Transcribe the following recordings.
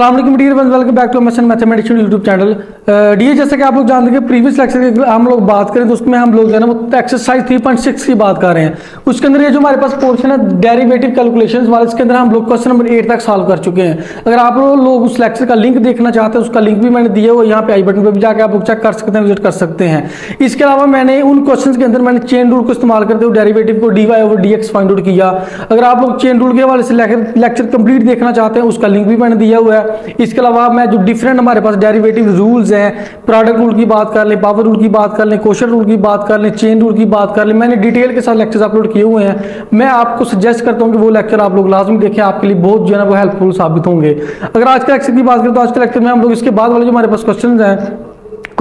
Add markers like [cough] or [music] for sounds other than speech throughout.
वालेकुम dear welcome back to Mason mathematics YouTube channel D जैसे कि आप लोग जानते हैं प्रीवियस लेक्चर की हम लोग बात करें तो उसमें हम लोग जो है ना, वो एक्सरसाइज 3.6 की बात कर रहे हैं। उसके अंदर ये जो हमारे पास पोर्शन है डेरिवेटिव कैलकुलेशंस वाले, इसके अंदर हम लोग क्वेश्चन नंबर एट तक सॉल्व कर चुके हैं। अगर आप लोग उस लेक्चर का लिंक देखना चाहते हैं, उसका लिंक भी मैंने दिया हुआ यहाँ पे आई बटन पर भी जाकर आप लोग चेक कर सकते हैं विज़िट कर सकते हैं। इसके अलावा मैंने उन क्वेश्चन के अंदर मैंने चेन रूल को इस्तेमाल करते हुए डेरीवेटिव को d y over d x find out किया। अगर आप लोग चेन रूल के हवाले से लेक्चर कंप्लीट देखना चाहते हैं, उसका लिंक भी मैंने दिया हुआ है। इसके अलावा मैं जो डिफरेंट हमारे पास डेरिवेटिव रूल्स हैं प्रोडक्ट रूल की बात कर लें पावर रूल की बात कर लें क्वेश्चन रूल की बात कर लें चेन रूल की बात कर लें, मैंने डिटेल के साथ लेक्चर्स अपलोड किए हुए हैं। मैं आपको सजेस्ट करता हूँ कि वो लेक्चर आप लोग लाजमी देखें, आपके लिए बहुत जो है ना वो हेल्पफुल साबित होंगे। अगर आज के लेक्चर की बात करें तो आज के लेक्चर में हम लोग इसके बाद वाले जो हमारे पास क्वेश्चन हैं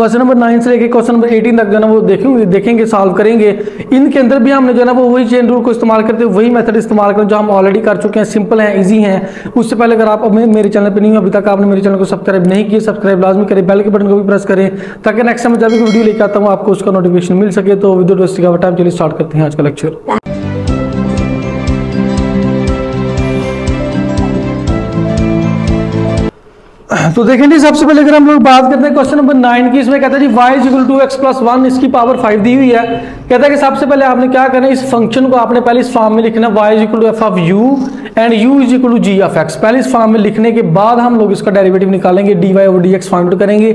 क्वेश्चन नंबर नाइन से लेके क्वेश्चन नंबर एटीन तक जो है ना वो देखेंगे देखेंगे सॉल्व करेंगे। इनके अंदर भी हमने जो है ना वो वही चेन रूल को इस्तेमाल करते वही मेथड इस्तेमाल करें जो हम ऑलरेडी कर चुके हैं सिंपल है ईजी हैं। उससे पहले अगर आप मेरे चैनल पर नहीं हो, अभी तक आपने मेरे चैनल को सब्सक्राइब नहीं किया सब्सक्राइब लाजमी करें बेल के बटन को भी प्रेस करें, ताकि नेक्स्ट टाइम जब भी वीडियो लेकर आता हूँ, आपको उसका नोटिफिकेशन मिल सके। तो वीडियो टाइम चलिए स्टार्ट करते हैं आज का लेक्चर तो देखें जी, सबसे पहले अगर हम लोग बात करते हैं क्वेश्चन नंबर नाइन की, इसमें कहता है जी y is equal to x plus one इसकी पावर फाइव दी हुई है। कहता है कि सबसे पहले आपने क्या करना है, इस फ़ंक्शन को आपने पहले इस फॉर्म में लिखना y is equal to f of u and u is equal to g of x पहले इस फॉर्म में लिखने के बाद हम लोग इसका डेरिवेटिव निकालेंगे डी वाई और डी एक्स फाइंड करेंगे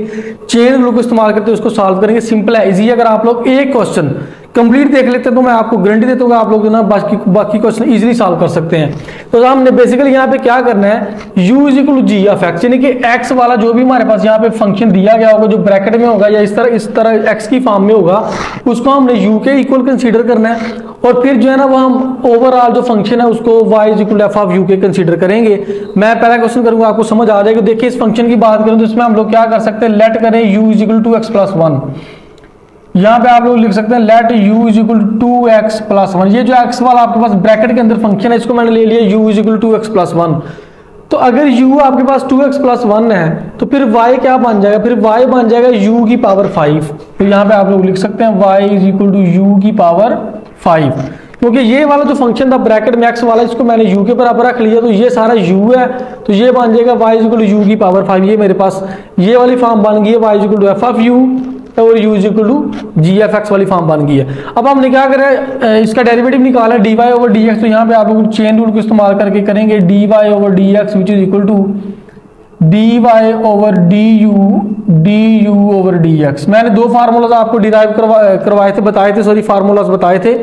चेन रूल को इस्तेमाल करते उसको सॉल्व करेंगे। सिंपल है। इजी अगर आप लोग एक क्वेश्चन कंप्लीट देख लेते तो मैं आपको गारंटी देता हूँ आप लोग ना बाकी बाकी क्वेश्चन इजीली सॉल्व कर सकते हैं। तो हमने बेसिकली यहाँ पे क्या करना है? U is equal g of x यानी कि x वाला जो भी हमारे पास यहाँ पे फ़ंक्शन दिया गया होगा, जो ब्रैकेट में होगा या इस तरह इस तरह x की फॉर्म में होगा, उसको हमने यू के इक्वल कंसिडर करना है। और फिर जो है ना, वो हम ओवरऑल जो फ़ंक्शन है, उसको y is equal f of u के कंसिडर करेंगे। मैं पहला क्वेश्चन करूँगा, आपको समझ आ जाएगा। देखिए, इस फ़ंक्शन की बात करें तो इसमें हम लोग क्या कर सकते हैं? लेट करें u is equal to x plus one यहाँ पे आप लोग लिख सकते हैं let u is equal to x plus one ये जो x वाला आपके पास ब्रैकेट के अंदर फ़ंक्शन है, इसको मैंने ले लिया, u is equal to x plus one तो अगर u आपके पास टू एक्स प्लस वन है तो फिर y क्या बन जाएगा? फिर y बन जाएगा u की पावर फाइव तो यहाँ पे आप लोग लिख सकते हैं, y is equal to u की पावर फाइव क्योंकि ये वाला जो फ़ंक्शन था ब्रैकेट में एक्स वाला, इसको मैंने u के बराबर रख लिया तो ये सारा u है तो ये बन जाएगा y is equal to u की पावर फाइव ये मेरे पास ये वाली फॉर्म बन गई है, y is equal to f of u और u to g f x वाली फॉर्म बन गई है। अब हमने क्या करें इसका डेरिवेटिव निकाला है d y over d x तो यहाँ पे आप लोग चेन रूल को इस्तेमाल करके करेंगे। D y over d x which is equal to d y over d u d u over d x मैंने दो फार्मूलाज आपको डिराइव करवा करवाए थे, बताए थे सॉरी फार्मूलाज बताए थे।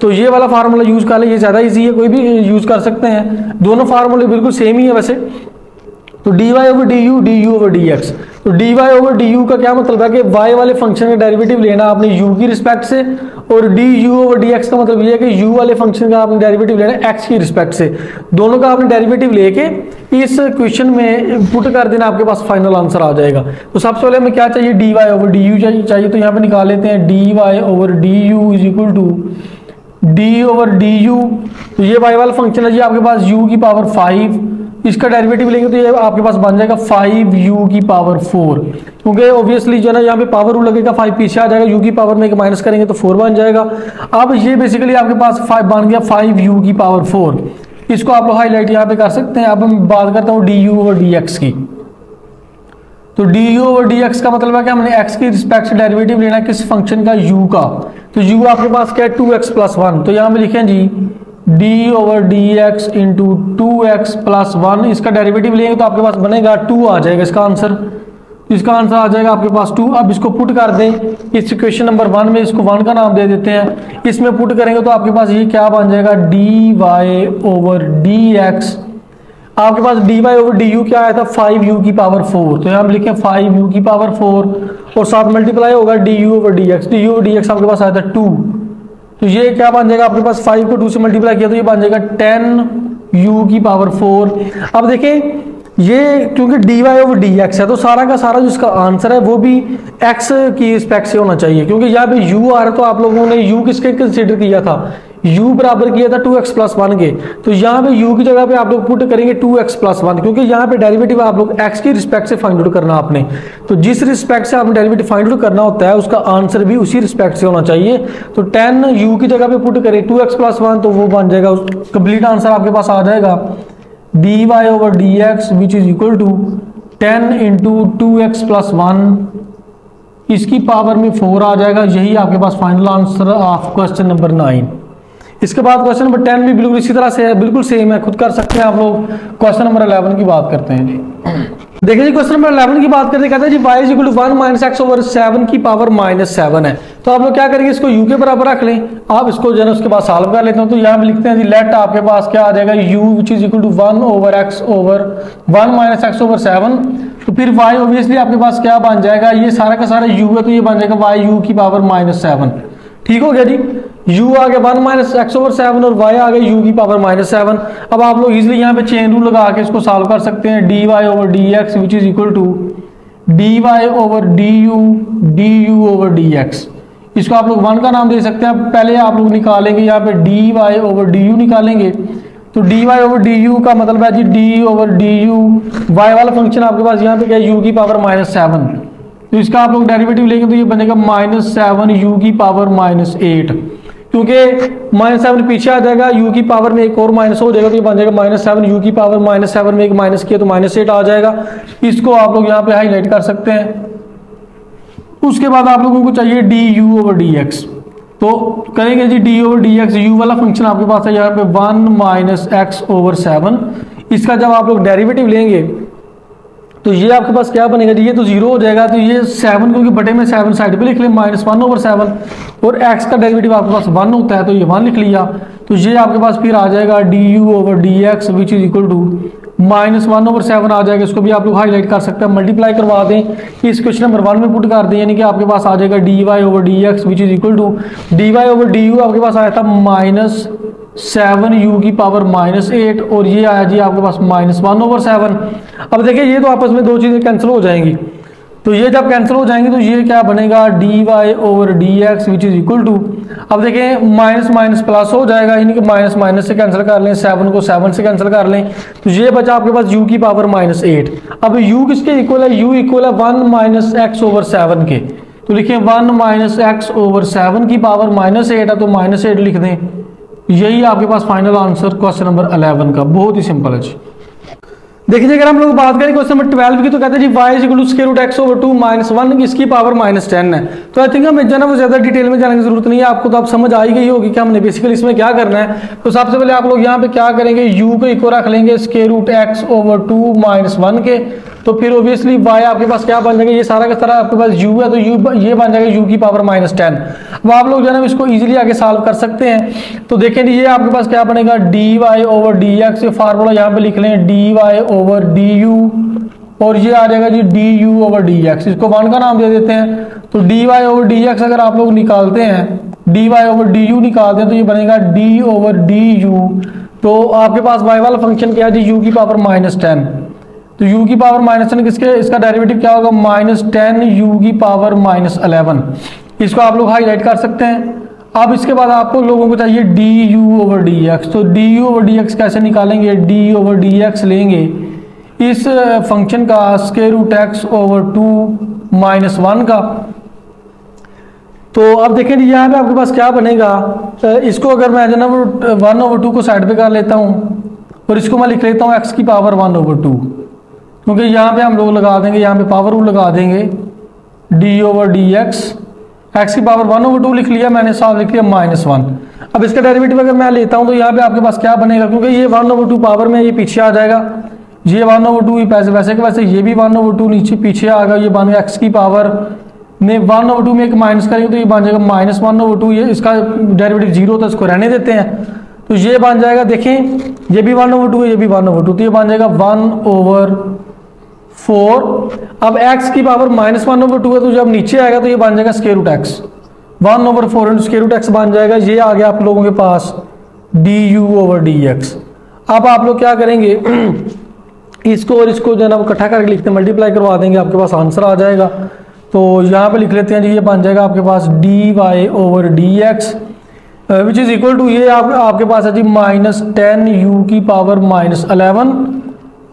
तो ये वाला फार्मूला यूज़ कर ले, ये ज़्यादा इजी है, कोई भी यूज़ कर सकते हैं। दोनों फार्मूले बिल्कुल सेम ही है वैसे। तो d y over d u d u over d x तो d y over d u का क्या मतलब है कि वाई वाले फ़ंक्शन का डेरिवेटिव लेना आपने यू की रिस्पेक्ट से, और d u over d x का मतलब ये है कि यू वाले फ़ंक्शन का आपने डेरिवेटिव लेना एक्स की रिस्पेक्ट से। दोनों का आपने डेरिवेटिव लेके इस क्वेश्चन में पुट कर देना, आपके पास फाइनल आंसर आ जाएगा। तो सबसे पहले हमें क्या चाहिए? D y over d u चाहिए चाहिए तो यहाँ पे निकाल लेते हैं। D y over d u is equal to d over d u ये वाई वाला फ़ंक्शन है जी, आपके पास यू की पावर फाइव इसका डेरिवेटिव लेंगे तो ये आपके पास बन जाएगा फाइव यू की पावर फोर क्योंकि ऑब्वियसली जो है ना, यहाँ पे पावर रूल लगेगा फाइव पीछे आ जाएगा यू की पावर में एक माइनस करेंगे तो फोर बन जाएगा। अब ये बेसिकली आपके पास फाइव बन गया फाइव यू की पावर फोर इसको आप लोग हाईलाइट यहाँ पे कर सकते हैं। अब मैं बात करता हूँ डी यू और डी एक्स की। तो डी यू और डी एक्स का मतलब है कि हमने एक्स की रिस्पेक्ट से डेरिवेटिव लेना किस फ़ंक्शन का यू का। तो यू आपके पास क्या है? टू एक्स प्लस वन तो यहाँ पे लिखें जी d over d x into two x plus one इसका डेरिवेटिव लेंगे तो आपके पास बनेगा टू आ जाएगा इसका आंसर इसका आंसर आ जाएगा आपके पास टू अब इसको पुट कर दें। इस क्वेश्चन नंबर वन में इसको वन का नाम दे देते हैं। इसमें पुट करेंगे तो आपके पास ये क्या बन जाएगा? D y over d x आपके पास d y over d u क्या आया था? फाइव यू की पावर फोर तो यहाँ लिखें फाइव यू की पावर फोर और साथ मल्टीप्लाई होगा d u over d x d u over d x आपके पास आया था टू तो ये क्या बन जाएगा? आपके पास फाइव को टू से मल्टीप्लाई किया तो ये बन जाएगा टेन यू की पावर फोर अब देखें ये क्योंकि d y over d x है तो सारा का सारा जो इसका आंसर है, वो भी एक्स की रिस्पेक्ट से होना चाहिए। क्योंकि यहाँ पे यू आ रहा है तो आप लोगों ने यू किसके कंसिडर किया था? U बराबर किया था 2x प्लस वन के। तो यहाँ पे u की जगह पे आप लोग पुट करेंगे 2x प्लस वन क्योंकि यहाँ पे डेरिवेटिव आप लोग x की रिस्पेक्ट से फाइंड आउट करना आपने। तो जिस रिस्पेक्ट से आपने डेरिवेटिव फाइंड आउट करना होता है, उसका आंसर भी उसी रिस्पेक्ट से होना चाहिए। तो टेन u की जगह पे पुट करें टू एक्स प्लस वन तो वो बन जाएगा कंप्लीट आंसर आपके पास आ जाएगा। D y over d x which is equal to ten into two x plus one इसकी पावर में फोर आ जाएगा। यही आपके पास final answer of question number nine इसके बाद क्वेश्चन नंबर टेन भी बिल्कुल इसी तरह से है, बिल्कुल सेम है, खुद कर सकते हैं आप लोग। क्वेश्चन नंबर इलेवन की बात करते हैं। जी देखिए जी क्वेश्चन नंबर 11 की बात करते कहते हैं जी is equal to one minus x over seven की पावर माइनस सेवन है। तो आप लोग क्या करेंगे, इसको u के बराबर रख लें। आप इसको जो है उसके बाद सॉल्व कर लेते हैं। तो यहाँ पे लिखते हैं जी लेट आपके पास क्या आ जाएगा, u which is equal to one over x over one minus x over seven तो फिर y ऑब्वियसली आपके पास क्या बन जाएगा, ये सारा का सारा u है तो ये बन जाएगा y u की पावर माइनस सेवन ठीक हो गया जी। U आ गया one minus x over seven और y आ गया u की पावर माइनस सेवन अब आप लोग इजिली यहाँ पे चेन रूल लगा के इसको सॉल्व कर सकते हैं। D y over d x which is equal to d y over d u d u over d x इसको आप लोग वन का नाम दे सकते हैं। पहले आप लोग निकालेंगे यहाँ पे d y over d u निकालेंगे। तो d y over d u का मतलब है जी d over d u y वाला फ़ंक्शन आपके पास यहाँ पे क्या यू की पावर माइनस सेवन तो इसका आप लोग डेरिवेटिव लेंगे तो ये बनेगा माइनस सेवन यू की पावर माइनस एट क्योंकि माइनस सेवन पीछे आ जाएगा यू की पावर में एक और माइनस हो जाएगा तो ये बन जाएगा माइनस सेवन यू की पावर माइनस सेवन में एक माइनस किया तो माइनस एट आ जाएगा. इसको आप लोग यहाँ पे हाईलाइट कर सकते हैं. उसके बाद आप लोगों को चाहिए d u over d x तो करेंगे जी d over d x u वाला फ़ंक्शन आपके पास है यहाँ पे one minus x over seven इसका जब आप लोग डेरिवेटिव लेंगे तो ये आपके पास क्या बनेगा ये तो ज़ीरो हो जाएगा तो ये सेवन क्योंकि बटे में सेवन साइड पे लिख लिया माइनस वन ओवर सेवन और एक्स का डेरिवेटिव आपके पास वन होता है तो ये वन लिख लिया। तो ये आपके पास फिर आ जाएगा d u over d x which is equal to minus one over seven आ जाएगा, इसको भी आप लोग हाईलाइट कर सकते हैं मल्टीप्लाई करवा दें। इस क्वेश्चन नंबर वन में पुट कर दें, यानी कि आपके पास आ जाएगा d y over d x which is equal to d y over d u आपके पास आया था माइनस सेवन यू की पावर माइनस एट और ये आया जी आपके पास माइनस वन ओवर सेवन अब देखिए, ये तो आपस में दो चीज़ें कैंसिल हो जाएँगी। तो ये जब कैंसिल हो जाएँगे तो ये क्या बनेगा? D y over d x which is equal to अब देखें माइनस माइनस प्लस हो जाएगा, यानी कि माइनस माइनस से कैंसिल कर लें सेवन को सेवन से कैंसिल कर लें तो ये बचा आपके पास यू की पावर माइनस एट अब यू किसके इक्वल है? यू इक्वल है one minus x over seven के. तो लिखें one minus x over seven की पावर माइनस एट है तो माइनस एट लिख दें. यही आपके पास final answer question number eleven का. बहुत ही सिंपल है जी. देखिए, अगर हम लोग बात करें क्वेश्चन नंबर ट्वेल्व की तो कहते हैं जी y equal square root x over two minus one इसकी पावर माइनस टेन है। तो आई थिंक हमें जाना वो ज़्यादा डिटेल में जाने की ज़रूरत नहीं है। आपको तो आप समझ आई ही गई होगी कि हमने बेसिकली इसमें क्या करना है। तो सबसे पहले आप लोग यहाँ पे क्या करेंगे? यू को इको रख लेंगे square root x over two minus one के। तो फिर ऑब्वियसली वाई आपके पास क्या बन जाएगा? ये सारा का सारा आपके पास यू है तो यू ये बन जाएगा यू की पावर माइनस टेन अब आप लोग जो है ना, इसको इजीली आगे सॉल्व कर सकते हैं. तो देखें ये आपके पास क्या बनेगा? D y over d x ये फार्मूला यहाँ पे लिख लें d y over d u और ये आ जाएगा जी d u over d x इसको वन का नाम दे देते हैं. तो d y over d x अगर आप लोग निकालते हैं d y over d u निकालते हैं तो ये बनेगा डी ओवर डी यू तो आपके पास वाई वाला फ़ंक्शन क्या है जी? यू की पावर माइनस टेन तो u की पावर माइनस टेन किसके, इसका डेरिवेटिव क्या होगा? माइनस टेन यू की पावर माइनस अलेवन इसको आप लोग हाईलाइट कर सकते हैं। अब इसके बाद आपको लोगों को चाहिए d u over d x तो d u over d x कैसे निकालेंगे? डी ओवर डी एक्स लेंगे। इस फ़ंक्शन का square root x over two minus one का। तो अब देखें यहाँ पे आपके पास क्या बनेगा? इसको अगर मैं जो ना वो वन ओवर टू को साइड पे कर लेता हूँ। और इसको मैं लिख लेता हूँ एक्स की पावर वन ओवर टू क्योंकि यहाँ पे हम लोग लगा देंगे, यहाँ पे पावर रूल लगा देंगे। D over d x x की पावर वन ओवर टू लिख लिया, मैंने साथ लिख लिया माइनस वन अब इसका डेरिवेटिव अगर मैं लेता हूँ तो यहाँ पे आपके पास क्या बनेगा? क्योंकि ये वन ओवर टू पावर में ये पीछे आ जाएगा। ये वन ओवर टू पैसे, वैसे के वैसे ये भी वन ओवर टू नीचे पीछे आ गया, ये बन गया एक्स की पावर में वन ओवर टू में एक माइनस करेंगे तो ये बन जाएगा माइनस वन ओवर टू ये इसका डेरिवेटिव ज़ीरो है इसको रहने देते हैं। तो ये बन जाएगा देखें ये भी वन ओवर टू है, ये भी वन ओवर टू तो ये बन जाएगा वन ओवर फोर। अब x की power minus one over two है तो जब नीचे आएगा तो ये बन जाएगा square root x one over four into square root x बन जाएगा ये आ गया आप लोगों के पास d u over d x अब आप लोग क्या करेंगे? [clears throat] इसको और इसको जो है ना इकट्ठा करके लिखते हैं मल्टीप्लाई करवा देंगे आपके पास आंसर आ जाएगा। तो यहाँ पे लिख लेते हैं जी ये बन जाएगा आपके पास d y over d x which is equal to ये आप, आपके पास है जी माइनस टेन यू की पावर माइनस अलेवन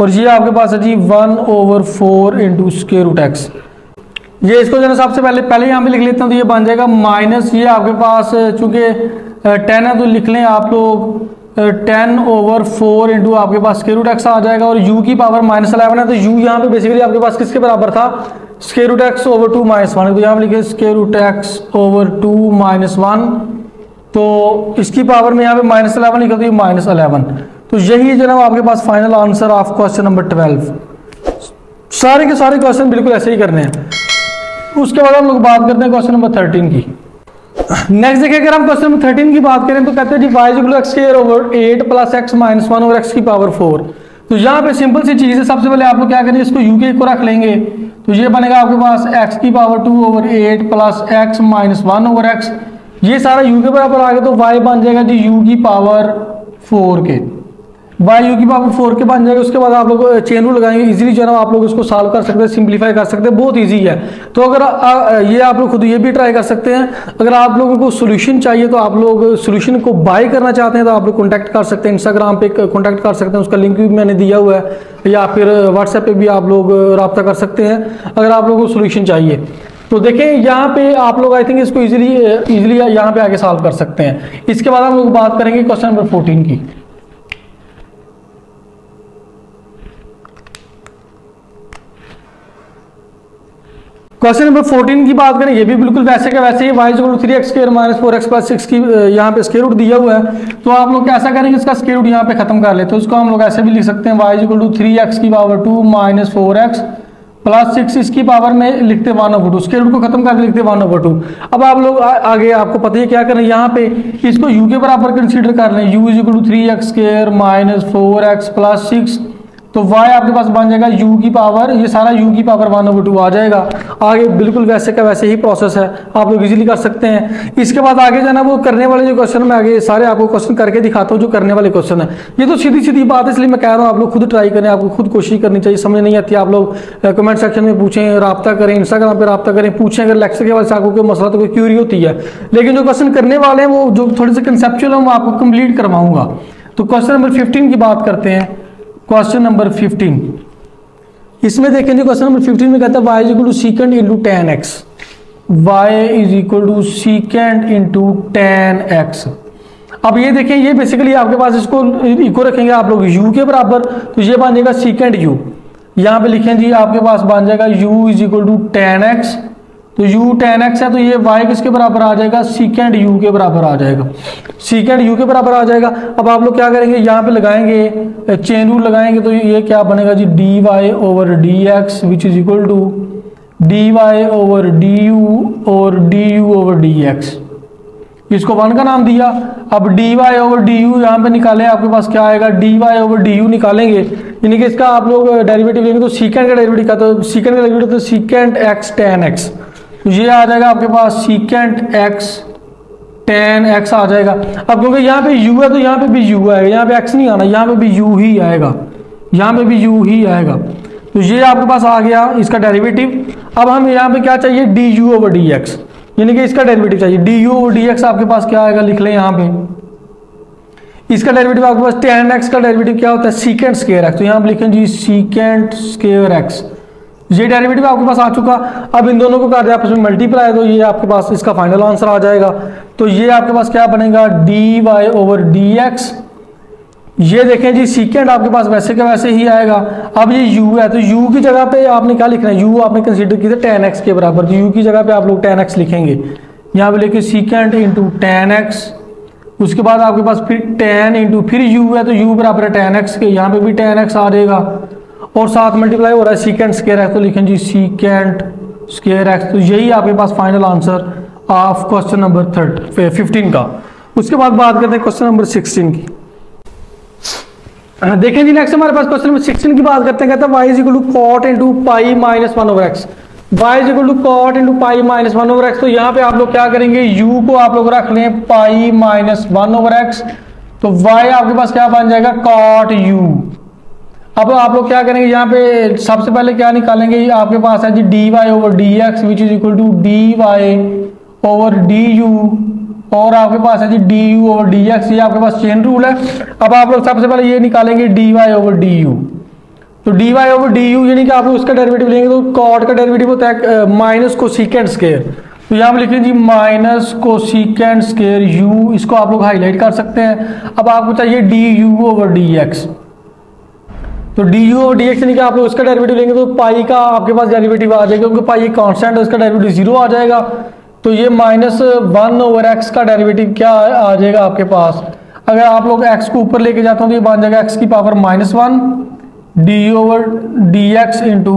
और ये आपके पास है जी one over four into square root x ये इसको जो है सबसे पहले पहले यहाँ पे लिख लेते हैं तो ये बन जाएगा माइनस ये आपके पास चूँकि टेन है तो लिख लें आप लोग टेन ओवर फोर इंटू आपके पास स्केयर रूट एक्स आ जाएगा और u की पावर माइनस अलेवन है तो u यहाँ पे बेसिकली आपके पास किसके बराबर था? Square root x over two minus one तो यहाँ पे लिखे square root x over two minus one तो इसकी पावर में यहाँ पे माइनस अलेवन लिखा तो ये माइनस अलेवन तो यही जनाब आपके पास final answer of question number twelve सारे के सारे क्वेश्चन बिल्कुल ऐसे ही करने हैं। उसके बाद हम लोग बात करते हैं क्वेश्चन नंबर थर्टीन की। नेक्स्ट देखिए, अगर हम क्वेश्चन नंबर थर्टीन की बात करें तो कहते हैं जी y equal x square over eight plus x minus one over x की पावर फोर तो यहाँ पे सिंपल सी चीज़ है, सबसे पहले आप लोग क्या करेंगे इसको यू के को रख लेंगे। तो ये बनेगा आपके पास एक्स की power two over eight plus x minus one over x ये सारा यू के बराबर आ गया तो वाई बन जाएगा जी यू की पावर फोर के। वाई यू की पावर फोर के बन जाएगा उसके बाद आप लोग चेन रूल लगाएँगे। इजीली जो है आप लोग इसको सॉल्व कर सकते हैं सिंप्लीफाई कर सकते हैं बहुत इजी है। तो अगर आ, ये आप लोग खुद ये भी ट्राई कर सकते हैं अगर आप लोगों को सोल्यूशन चाहिए तो आप लोग सोल्यूशन को बाय करना चाहते हैं तो आप लोग कॉन्टैक्ट कर सकते हैं इंस्टाग्राम पे कॉन्टैक्ट कर सकते हैं उसका लिंक भी मैंने दिया हुआ है या फिर व्हाट्सएप पे भी आप लोग रबता कर सकते हैं अगर आप लोगों को सोल्यूशन चाहिए। तो देखें यहाँ पे आप लोग आई थिंक इसको इजीली इजीली यहाँ पे आगे सॉल्व कर सकते हैं। इसके बाद हम लोग बात करेंगे क्वेश्चन नंबर फोर्टीन की। क्वेश्चन नंबर 14 की बात करें, ये भी बिल्कुल वैसे का वैसे ही y equal three x square minus four x plus six की यहाँ पे स्केयर रूट दिया हुआ है। तो आप लोग कैसा करेंगे इसका स्केयर रूट यहाँ पे खत्म कर लेते हैं। तो उसको हम लोग ऐसे भी लिख सकते हैं y equal two three x की power two minus four x plus six इसकी पावर में लिखते वन ओवर टू स्केयर को खत्म करके लिखते वन ओवर टू अब आप लोग आगे आपको पता है क्या करें यहाँ पे इसको यू के बराबर कंसिडर कर लें। U is equal to three x square minus four x plus six तो y आपके पास बन जाएगा u की पावर ये सारा u की पावर वन ओवर टू आ जाएगा। आगे बिल्कुल वैसे का वैसे ही प्रोसेस है, आप लोग इजीली कर सकते हैं। इसके बाद आगे जाना, वो करने वाले जो क्वेश्चन मैं आगे सारे आपको क्वेश्चन करके दिखाता हूँ, जो करने वाले क्वेश्चन है। ये तो सीधी सीधी बात है, इसलिए मैं कह रहा हूँ, आप लोग खुद ट्राई करें, आपको खुद कोशिश करनी चाहिए, समझ नहीं आती, आप लोग कमेंट सेक्शन में पूछें, रबता करें इंस्टाग्राम पर रबता करें, पूछें, अगर लेक्चर के बाद से आपको कोई मसला तो कोई क्यूरी होती है। लेकिन जो क्वेश्चन करने वाले हैं, वो जो थोड़े से कंसेप्चुअल है, वो आपको कंप्लीट करवाऊँगा। तो क्वेश्चन नंबर फिफ्टीन की बात करते हैं। क्वेश्चन नंबर 15 इसमें देखें जी, क्वेश्चन नंबर 15 में कहता है, y is equal to secant into tan x y is equal to secant into tan x अब ये देखें, ये बेसिकली आपके पास इसको इको रखेंगे आप लोग u के बराबर। तो ये बन जाएगा सीकेंड यू यहाँ पे लिखें जी, आपके पास बन जाएगा u is equal to tan x तो u टेन एक्स है तो ये y किसके बराबर आ जाएगा? सीकेंड u के बराबर आ जाएगा। सीकेंड u के बराबर आ जाएगा। अब आप लोग क्या करेंगे? यहाँ पे लगाएँगे चेन रूल लगाएँगे तो ये क्या बनेगा जी? D y over d x which is equal to d y over d u और d u over d x इसको वन का नाम दिया। अब d y over d u यहाँ पे निकाले। आपके पास क्या आएगा? D y over d u निकालेंगे। यानी कि इसका आप लोग डेरिवेटिव लेंगे तो सीकेंड का डेरिवेटिव का तो सीकेंड का डेरिवेटिव तो सीकेंड एक्स टेन एक्स ये आ जाएगा आपके पास सीकेंट एक्स टेन एक्स आ जाएगा। अब क्योंकि यहाँ पे यू है तो यहाँ पे भी u आएगा। यहाँ पे एक्स नहीं आना, यहाँ पे भी यू ही आएगा। यहाँ पे भी यू ही आएगा। तो ये आपके पास आ गया इसका डेरिवेटिव अब हम यहाँ पे क्या चाहिए? D u over d x यानी कि इसका डेरिवेटिव चाहिए। D u over d x आपके पास क्या आएगा? लिख लें यहाँ पे। इसका डेरिवेटिव आपके पास टेन एक्स का डेरिवेटिव क्या होता है? सीकेंड स्केयर एक्स तो यहाँ पे लिखें जी सीकेंड स्केयर एक्स ये डेरिवेटिव आपके पास आ चुका। अब इन दोनों को कर आपस में मल्टीप्लाई तो ये आपके पास इसका फाइनल आंसर आ जाएगा। तो ये आपके पास क्या बनेगा? D y over d x ये देखें जी सीकेंड आपके पास वैसे के वैसे ही आएगा। अब ये u है तो u की जगह पे आपने क्या लिखना है? u आपने कंसीडर किया टेन एक्स के बराबर। तो u की जगह पे आप लोग टेन एक्स लिखेंगे। यहाँ पे लेके सीकेंड इंटू टेन एक्स उसके बाद आपके पास फिर टेन इंटू फिर u है तो u बराबर है टेन एक्स के। यहाँ पे भी टेन एक्स आ जाएगा। और साथ मल्टीप्लाई हो रहा है सीकेंड स्केयर एक्स तो लिखें जी सीकेंड स्केयर एक्स तो यही आपके पास final answer of question number third fifteen का। उसके बाद बात करते हैं क्वेश्चन नंबर सिक्सटीन की। देखें जी नेक्स्ट हमारे पास क्वेश्चन नंबर सिक्सटीन की बात करते हैं, कहते हैं y is equal to cot into pi minus one over x y is equal to cot into pi minus one over x तो यहाँ पे आप लोग क्या करेंगे यू को आप लोग रख लें pi minus one over x तो वाई आपके पास क्या बन जाएगा कॉट u अब आप लोग क्या करेंगे, यहाँ पे सबसे पहले क्या निकालेंगे? आपके पास है जी d y over d x which is equal to d y over d u और आपके पास है जी d u over d x ये आपके पास चेन रूल है। अब आप लोग सबसे पहले ये निकालेंगे d y over d u तो d y over d u यानी कि आप लोग उसका डेरिवेटिव लेंगे तो कॉट का डेरिवेटिव होता है माइनस को सीकेंड स्केयर तो यहाँ पर लिखिए जी माइनस को कोसिकेंड स्केयर यू इसको आप लोग हाईलाइट कर सकते हैं। अब आपको चाहिए d u over d x तो डी यू और डी एक्स कि आप लोग उसका डेरिवेटिव लेंगे तो पाई का आपके पास डेरिवेटिव आ जाएगा, क्योंकि पाई कांस्टेंट है, उसका डेरिवेटिव ज़ीरो आ जाएगा। तो ये माइनस वन ओवर एक्स का डेरिवेटिव क्या आ जाएगा आपके पास? अगर आप लोग एक्स को ऊपर लेके जाते हो तो ये बन जाएगा एक्स की power minus one d over d x into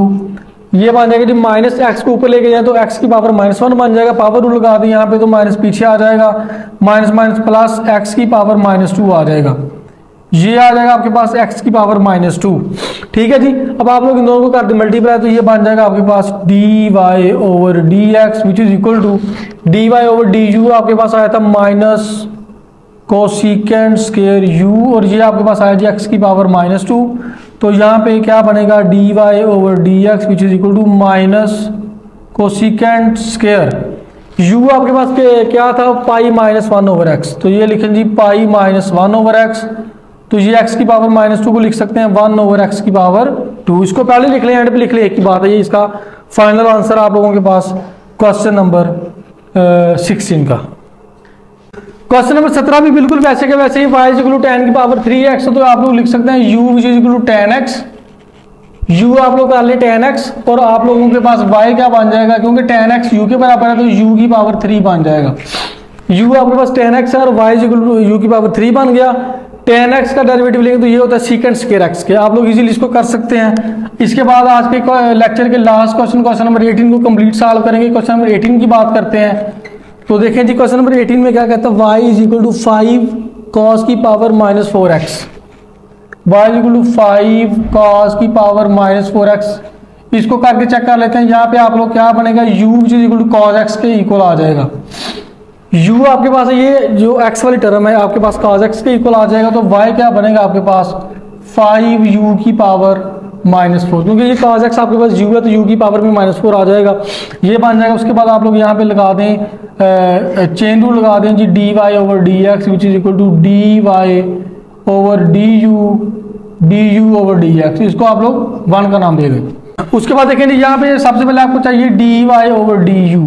ये बन जाएगा जी माइनस एक्स को ऊपर लेके जाए तो एक्स की पावर माइनस वन बन जाएगा। पावर रूल लगा दी यहाँ पे तो माइनस पीछे आ जाएगा। माइनस माइनस प्लस एक्स की पावर माइनस टू आ जाएगा। ये आ जाएगा आपके पास x की पावर माइनस टू ठीक है जी? अब आप लोग इन दोनों को कर दे मल्टीप्लाई तो ये बन जाएगा आपके पास d y over d x which is equal to d y over d u आपके पास आया था माइनस कोसिकेंड स्केयर यू और ये आपके पास आया जी एक्स की पावर माइनस टू तो यहाँ पे क्या बनेगा? D y over d x which is equal to minus cosecant square u आपके पास क्या था? Pi minus one over x तो ये लिखें जी pi minus one over x तो ये x की पावर माइनस टू को लिख सकते हैं वन ओवर एक्स की पावर टू इसको पहले लिख लें एंड पे लिख ले, एक ही बात है ये, इसका फाइनल आंसर आप लोगों के पास क्वेश्चन नंबर सिक्सटीन का। क्वेश्चन नंबर सत्रह भी बिल्कुल वैसे के वैसे ही वाई टू टेन की पावर थ्री एक्स तो आप लोग लिख सकते हैं u which is equal to tan x u आप लोग कर ले टेन एक्स और आप लोगों के पास वाई क्या बन जाएगा, क्योंकि टेन एक्स यू के बराबर है तो यू की पावर थ्री बन जाएगा। यू आपके पास टेन एक्स है और वाई टू यू की पावर थ्री बन गया। टेन एक्स का डेरिवेटिव लेंगे तो ये होता है सीकेंड स्केयर एक्स के। आप लोग इजीली इसको कर सकते हैं। इसके बाद आज के लेक्चर के लास्ट क्वेश्चन क्वेश्चन नंबर 18 को कंप्लीट सॉल्व करेंगे। क्वेश्चन नंबर 18 की बात करते हैं। तो देखें जी क्वेश्चन नंबर 18 में क्या कहता है? Y is equal to five cos की power minus four x y is equal to five cos की पावर माइनस फोर एक्स इसको करके चेक कर लेते हैं। यहाँ पे आप लोग क्या बनेगा? u is equal to cos x के इक्वल आ जाएगा। U आपके पास ये जो x वाली टर्म है, आपके पास cos x के इक्वल आ जाएगा तो y क्या बनेगा आपके पास? 5u की पावर माइनस फोर क्योंकि ये cos x आपके पास u है तो u की पावर में माइनस फोर आ जाएगा। ये बन जाएगा, उसके बाद आप लोग यहाँ पे लगा दें चेन रूल लगा दें, जी d y over d x which is equal to d y over d u d u over d x इसको आप लोग वन का नाम दे दें। उसके बाद देखें यहाँ पे सबसे पहले आपको चाहिए d y over d u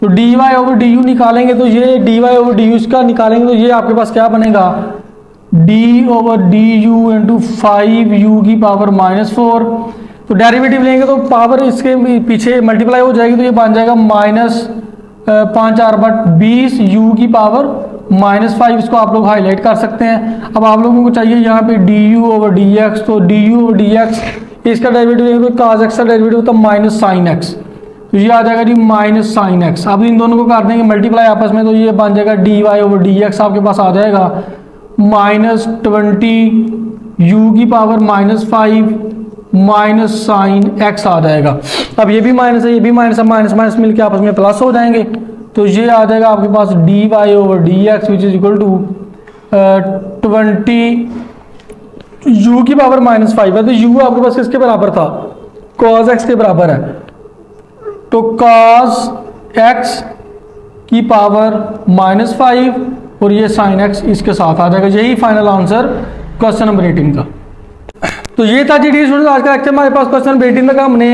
तो d y over d u निकालेंगे तो ये d y over d u इसका निकालेंगे तो ये आपके पास क्या बनेगा? D over d u into five u की पावर माइनस फोर तो डेरिवेटिव लेंगे तो पावर इसके पीछे मल्टीप्लाई हो जाएगी तो ये बन जाएगा माइनस पाँच आर बट बीस यू की पावर माइनस फाइव इसको आप लोग हाईलाइट कर सकते हैं। अब आप लोगों को चाहिए यहाँ पे d u over d x तो d u over d x इसका डेरिवेटिव लेंगे तो काज एक्स का डेरिवेटिव होता है माइनस साइन एक्स तो ये आ जाएगा जी माइनस साइन एक्स। अब इन दोनों को कर देंगे मल्टीप्लाई आपस में तो ये बन जाएगा d y over d x आपके पास आ जाएगा माइनस ट्वेंटी यू की power minus five minus sine x आ जाएगा। अब ये भी माइनस है, ये भी माइनस है, माइनस माइनस मिलकर आपस में प्लस हो जाएँगे। तो ये आ जाएगा आपके पास d y over d x which is equal to twenty u की पावर माइनस फाइव है। तो यू आपके पास किसके बराबर था? कॉज एक्स के बराबर है। तो cos x की पावर माइनस फाइव और ये साइन एक्स इसके साथ आ जाएगा। यही final answer question number eighteen का। तो ये था जी डी स्टूडेंट आज का लेक्चर हमारे पास क्वेश्चन बेटिंग का। हमने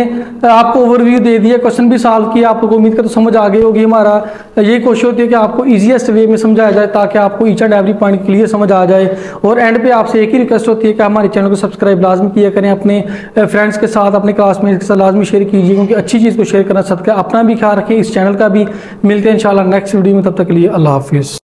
आपको ओवरव्यू दे दिया क्वेश्चन भी सॉल्व किया। आप लोगों उम्मीद कर तो समझ आ गई होगी हमारा। ये कोशिश होती है कि आपको इजीएस्ट वे में समझाया जाए, ताकि आपको each and every point clear समझ आ जाए। और एंड पे आपसे एक ही रिक्वेस्ट होती है कि हमारे चैनल को सब्सक्राइब लाजमी किया करें। अपने फ्रेंड्स के साथ, अपने क्लासमेट के साथ लाजमी शेयर कीजिए, क्योंकि अच्छी चीज़ को शेयर करना हैं अपना भी ख्याल रखें इस चैनल का भी मिलते हैं, इंशाल्लाह नेक्स्ट वीडियो में। तब तक के लिए अल्लाह हाफिज़।